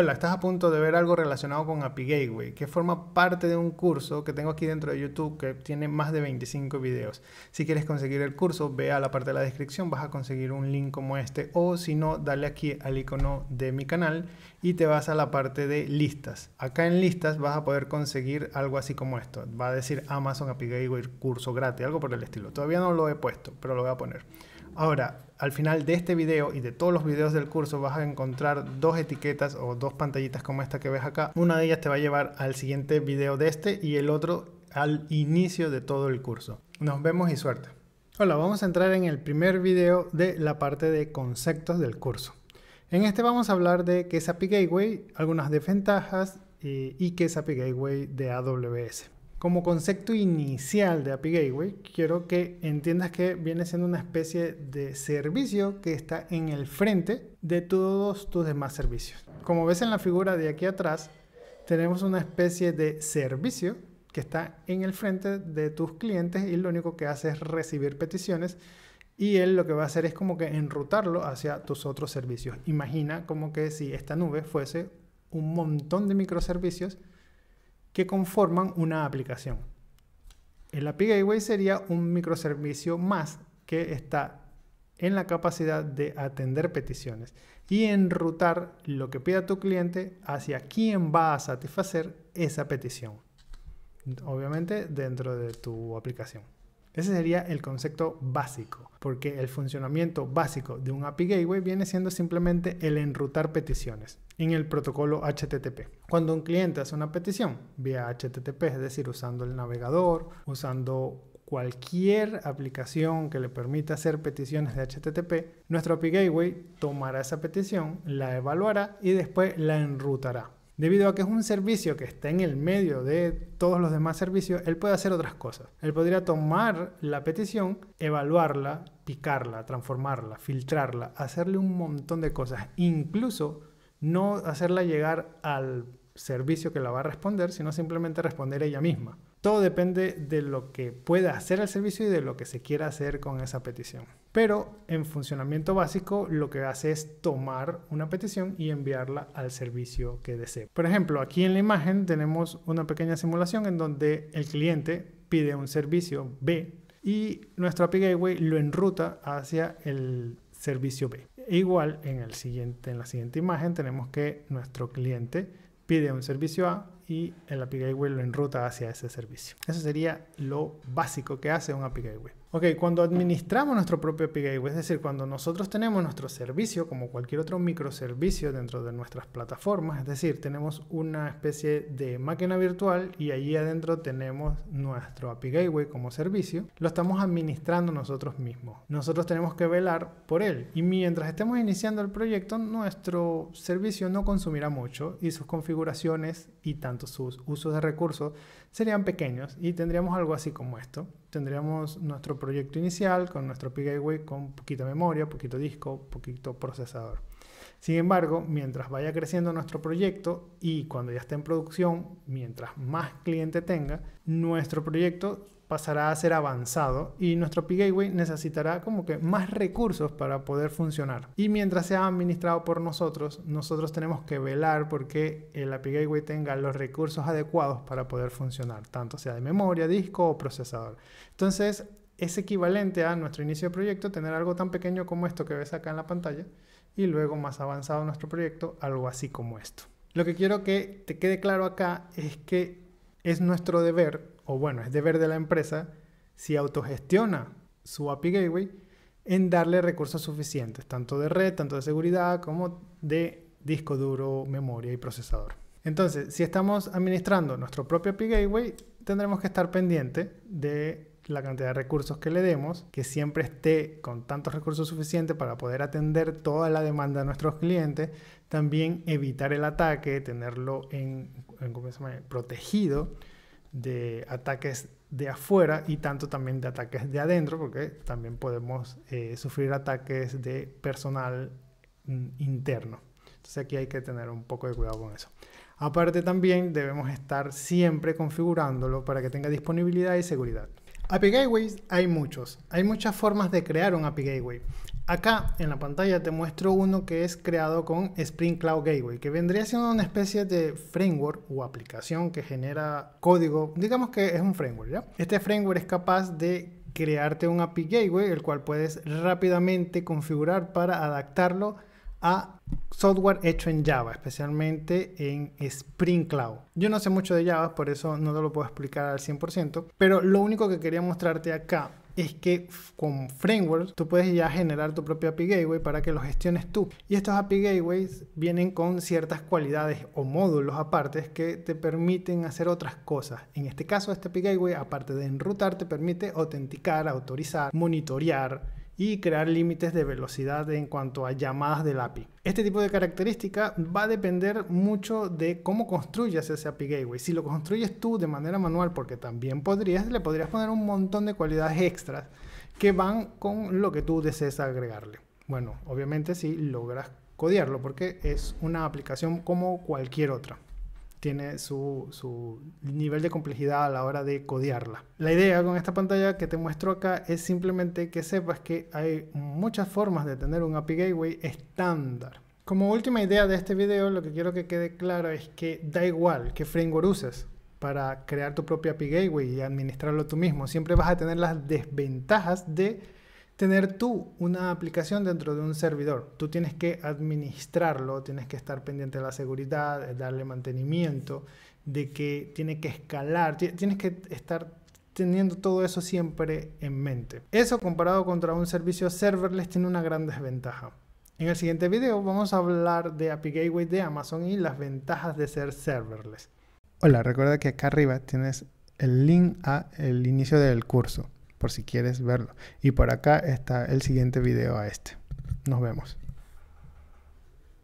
Hola, estás a punto de ver algo relacionado con API Gateway, que forma parte de un curso que tengo aquí dentro de YouTube que tiene más de 25 videos. Si quieres conseguir el curso, ve a la parte de la descripción, vas a conseguir un link como este o si no, dale aquí al icono de mi canal y te vas a la parte de listas. Acá en listas vas a poder conseguir algo así como esto. Va a decir Amazon API Gateway curso gratis, algo por el estilo. Todavía no lo he puesto, pero lo voy a poner. Ahora, al final de este video y de todos los videos del curso vas a encontrar dos etiquetas o dos pantallitas como esta que ves acá. Una de ellas te va a llevar al siguiente video de este y el otro al inicio de todo el curso. Nos vemos y suerte. Hola, vamos a entrar en el primer video de la parte de conceptos del curso. En este vamos a hablar de qué es API Gateway, algunas desventajas y, y qué es API Gateway de AWS. Como concepto inicial de API Gateway, quiero que entiendas que viene siendo una especie de servicio que está en el frente de todos tus demás servicios. Como ves en la figura de aquí atrás, tenemos una especie de servicio que está en el frente de tus clientes y lo único que hace es recibir peticiones y él lo que va a hacer es como que enrutarlo hacia tus otros servicios. Imagina como que si esta nube fuese un montón de microservicios que conforman una aplicación. El API Gateway sería un microservicio más que está en la capacidad de atender peticiones y enrutar lo que pida tu cliente hacia quién va a satisfacer esa petición. Obviamente dentro de tu aplicación. Ese sería el concepto básico, porque el funcionamiento básico de un API Gateway viene siendo simplemente el enrutar peticiones en el protocolo HTTP. Cuando un cliente hace una petición vía HTTP, es decir, usando el navegador, usando cualquier aplicación que le permita hacer peticiones de HTTP, nuestro API Gateway tomará esa petición, la evaluará y después la enrutará. Debido a que es un servicio que está en el medio de todos los demás servicios, él puede hacer otras cosas. Él podría tomar la petición, evaluarla, picarla, transformarla, filtrarla, hacerle un montón de cosas. Incluso no hacerla llegar al servicio que la va a responder, sino simplemente responder ella misma. Todo depende de lo que pueda hacer el servicio y de lo que se quiera hacer con esa petición. Pero en funcionamiento básico lo que hace es tomar una petición y enviarla al servicio que desee. Por ejemplo, aquí en la imagen tenemos una pequeña simulación en donde el cliente pide un servicio B y nuestro API Gateway lo enruta hacia el servicio B. Igual en, el siguiente, en la siguiente imagen tenemos que nuestro cliente pide un servicio A y el API Gateway lo enruta hacia ese servicio. Eso sería lo básico que hace un API Gateway. Ok, cuando administramos nuestro propio API Gateway, es decir, cuando nosotros tenemos nuestro servicio como cualquier otro microservicio dentro de nuestras plataformas, es decir, tenemos una especie de máquina virtual y ahí adentro tenemos nuestro API Gateway como servicio, lo estamos administrando nosotros mismos. Nosotros tenemos que velar por él y mientras estemos iniciando el proyecto, nuestro servicio no consumirá mucho y sus configuraciones y tanto sus usos de recursos serían pequeños y tendríamos algo así como esto. Tendríamos nuestro proyecto inicial con nuestro API Gateway con poquita memoria, poquito disco, poquito procesador. Sin embargo, mientras vaya creciendo nuestro proyecto y cuando ya esté en producción, mientras más cliente tenga, nuestro proyecto pasará a ser avanzado y nuestro API Gateway necesitará como que más recursos para poder funcionar. Y mientras sea administrado por nosotros, nosotros tenemos que velar porque el API Gateway tenga los recursos adecuados para poder funcionar, tanto sea de memoria, disco o procesador. Entonces, es equivalente a nuestro inicio de proyecto tener algo tan pequeño como esto que ves acá en la pantalla y luego más avanzado nuestro proyecto, algo así como esto. Lo que quiero que te quede claro acá es que es nuestro deber o bueno, es deber de la empresa, si autogestiona su API Gateway, en darle recursos suficientes, tanto de red, tanto de seguridad, como de disco duro, memoria y procesador. Entonces, si estamos administrando nuestro propio API Gateway, tendremos que estar pendiente de la cantidad de recursos que le demos, que siempre esté con tantos recursos suficientes para poder atender toda la demanda de nuestros clientes, también evitar el ataque, tenerlo en, protegido de ataques de afuera y tanto también de ataques de adentro, porque también podemos eh, sufrir ataques de personal mm, interno. Entonces aquí hay que tener un poco de cuidado con eso. Aparte también debemos estar siempre configurándolo para que tenga disponibilidad y seguridad. API Gateways hay muchos. Hay muchas formas de crear un API Gateway. Acá en la pantalla te muestro uno que es creado con Spring Cloud Gateway, que vendría siendo una especie de framework o aplicación que genera código, digamos que es un framework, ¿ya? Este framework es capaz de crearte un API Gateway, el cual puedes rápidamente configurar para adaptarlo a software hecho en Java, especialmente en Spring Cloud. Yo no sé mucho de Java, por eso no te lo puedo explicar al 100%, pero lo único que quería mostrarte acá es que con frameworks tú puedes ya generar tu propio API Gateway para que lo gestiones tú. Y estos API Gateways vienen con ciertas cualidades o módulos aparte que te permiten hacer otras cosas. En este caso, este API Gateway, aparte de enrutar, te permite autenticar, autorizar, monitorear y crear límites de velocidad en cuanto a llamadas del API. Este tipo de característica va a depender mucho de cómo construyas ese API Gateway. Si lo construyes tú de manera manual, porque también podrías, le podrías poner un montón de cualidades extras que van con lo que tú desees agregarle. Bueno, obviamente si logras codearlo, porque es una aplicación como cualquier otra tiene su, nivel de complejidad a la hora de codearla. La idea con esta pantalla que te muestro acá es simplemente que sepas que hay muchas formas de tener un API Gateway estándar. Como última idea de este video, lo que quiero que quede claro es que da igual qué framework uses para crear tu propia API Gateway y administrarlo tú mismo. Siempre vas a tener las desventajas de tener tú una aplicación dentro de un servidor. Tú tienes que administrarlo, tienes que estar pendiente de la seguridad, darle mantenimiento, de que tiene que escalar, tienes que estar teniendo todo eso siempre en mente. Eso comparado contra un servicio serverless tiene una gran desventaja. En el siguiente video vamos a hablar de API Gateway de Amazon y las ventajas de ser serverless. Hola, recuerda que acá arriba tienes el link a el inicio del curso por si quieres verlo. Y por acá está el siguiente video a este. Nos vemos.